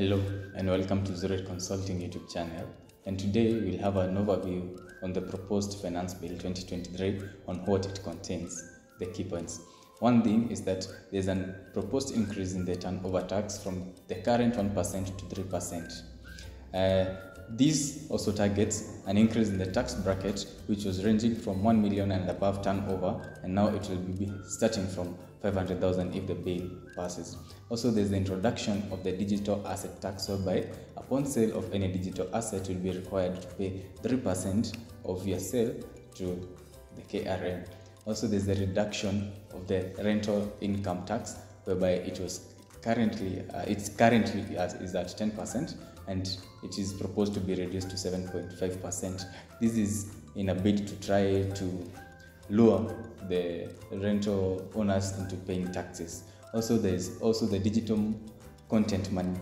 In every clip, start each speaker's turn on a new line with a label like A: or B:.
A: and welcome to Zurit Consulting YouTube channel. And today we'll have an overview on the proposed Finance Bill 2023 on what it contains, the key points. One thing is that there's a proposed increase in the turnover tax from the current 1% to 3%. Uh, this also targets an increase in the tax bracket, which was ranging from 1 million and above turnover, and now it will be starting from 500,000 if the bill passes. Also, there's the introduction of the digital asset tax, whereby upon sale of any digital asset, you'll be required to pay 3% of your sale to the KRA. Also, there's the reduction of the rental income tax, whereby it was currently uh, it's currently at, is at 10% and it is proposed to be reduced to 7.5%. This is in a bid to try to lure the rental owners into paying taxes. Also, there is also the digital content mon-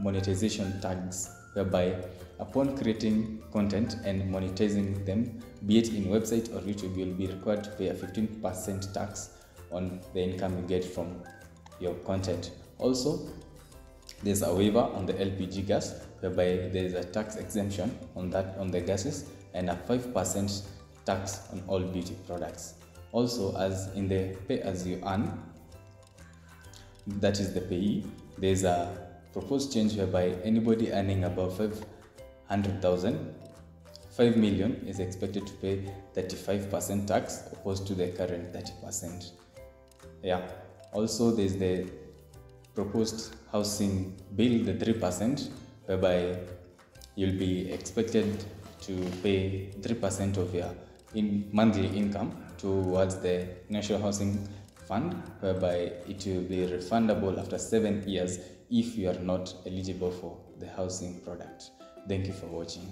A: monetization tags, whereby upon creating content and monetizing them, be it in website or YouTube, you'll be required to pay a 15% tax on the income you get from your content. Also, there's a waiver on the LPG gas, whereby there is a tax exemption on that on the gases and a 5% tax on all beauty products. Also, as in the pay as you earn, that is the PAYE, there's a proposed change whereby anybody earning above 500,000 5 million is expected to pay 35% tax opposed to the current 30%. Yeah. Also, there's the proposed housing bill, the 3%, whereby you'll be expected to pay 3% of your in monthly income towards the National Housing Fund, whereby it will be refundable after seven years if you are not eligible for the housing product. Thank you for watching.